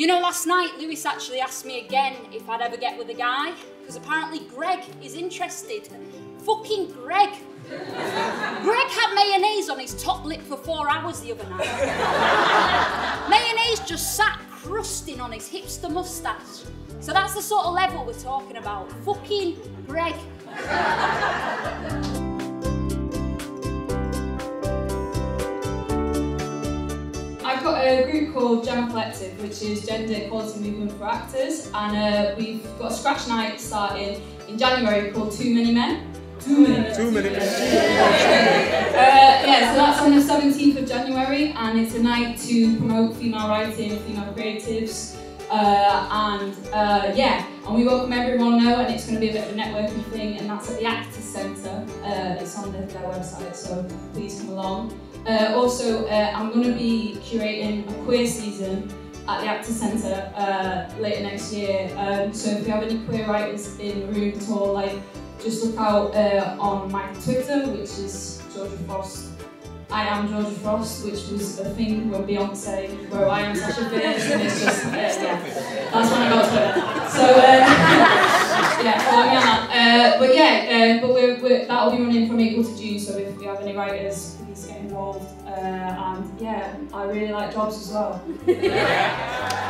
You know, last night Lewis actually asked me again if I'd ever get with a guy, because apparently Greg is interested. Fucking Greg. Greg had mayonnaise on his top lip for four hours the other night. mayonnaise just sat crusting on his hipster moustache. So that's the sort of level we're talking about. Fucking Greg. A group called Gem Collective, which is Gender Equality Movement for Actors, and uh, we've got a scratch night starting in January called Too Many Men. Too many. Too many. uh, yeah, so that's on the 17th of January, and it's a night to promote female writing, female creatives, uh, and uh, yeah, and we welcome everyone now, and it's going to be a bit of a networking thing, and that's at the Actors Centre. Uh, it's on their, their website, so please come along. Uh, also, uh, I'm going to be curating a queer season at the Actors Centre uh, later next year. Um, so if you have any queer writers in the room at all, like just look out uh, on my Twitter, which is Georgia Frost. I am Georgia Frost, which was a thing when Beyonce, where I am Sasha Fierce, and it's just, uh, yeah, that's when I got Twitter. So, uh, yeah, follow me on that. Uh, but yeah, uh, but we're, we're, that'll be running from April to June, so if you have any writers, please get involved. Uh, and yeah, I really like jobs as well.